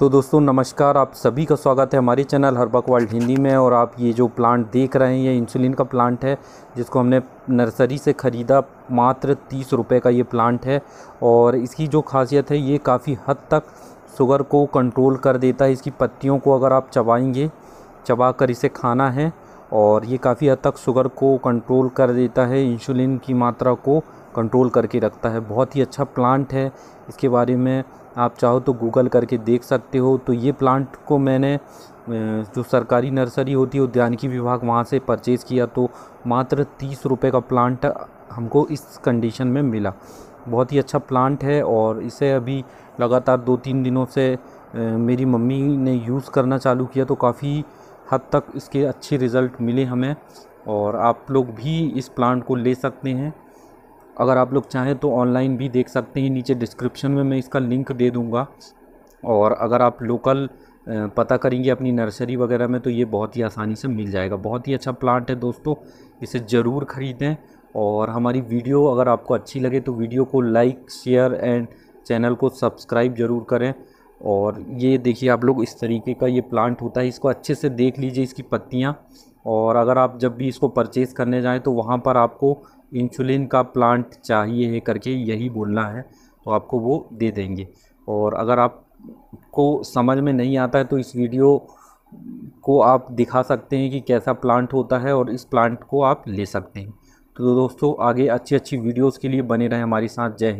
तो दोस्तों, नमस्कार। आप सभी का स्वागत है हमारे चैनल हरबक वर्ल्ड हिंदी में और आप ये जो प्लांट देख रहे हैं, ये इंसुलिन का प्लांट है, जिसको हमने नर्सरी से ख़रीदा मात्र तीस रुपये का ये प्लांट है और इसकी जो खासियत है, ये काफ़ी हद तक शुगर को कंट्रोल कर देता है। इसकी पत्तियों को अगर आप चबाएँगे चबा कर इसे खाना है और ये काफ़ी हद तक शुगर को कंट्रोल कर देता है, इंसुलिन की मात्रा को कंट्रोल करके रखता है। बहुत ही अच्छा प्लांट है। इसके बारे में आप चाहो तो गूगल करके देख सकते हो। तो ये प्लांट को मैंने जो सरकारी नर्सरी होती है, उद्यानिकी विभाग वहाँ से परचेज़ किया तो मात्र तीस रुपये का प्लांट हमको इस कंडीशन में मिला। बहुत ही अच्छा प्लांट है और इसे अभी लगातार दो तीन दिनों से मेरी मम्मी ने यूज़ करना चालू किया तो काफ़ी हद तक इसके अच्छे रिज़ल्ट मिले हमें और आप लोग भी इस प्लांट को ले सकते हैं। अगर आप लोग चाहें तो ऑनलाइन भी देख सकते हैं। नीचे डिस्क्रिप्शन में मैं इसका लिंक दे दूँगा। और अगर आप लोकल पता करेंगे अपनी नर्सरी वगैरह में तो ये बहुत ही आसानी से मिल जाएगा। बहुत ही अच्छा प्लांट है दोस्तों। इसे ज़रूर ख़रीदें। और हमारी वीडियो अगर आपको अच्छी लगे तो वीडियो को लाइक शेयर एंड चैनल को सब्सक्राइब ज़रूर करें। और ये देखिए आप लोग, इस तरीके का ये प्लांट होता है। इसको अच्छे से देख लीजिए, इसकी पत्तियाँ। और अगर आप जब भी इसको परचेज़ करने जाएँ तो वहाँ पर आपको इंसुलिन का प्लांट चाहिए है करके, यही बोलना है तो आपको वो दे देंगे। और अगर आपको समझ में नहीं आता है तो इस वीडियो को आप दिखा सकते हैं कि कैसा प्लांट होता है और इस प्लांट को आप ले सकते हैं। तो दोस्तों, आगे अच्छी अच्छी वीडियोस के लिए बने रहें हमारे साथ। जय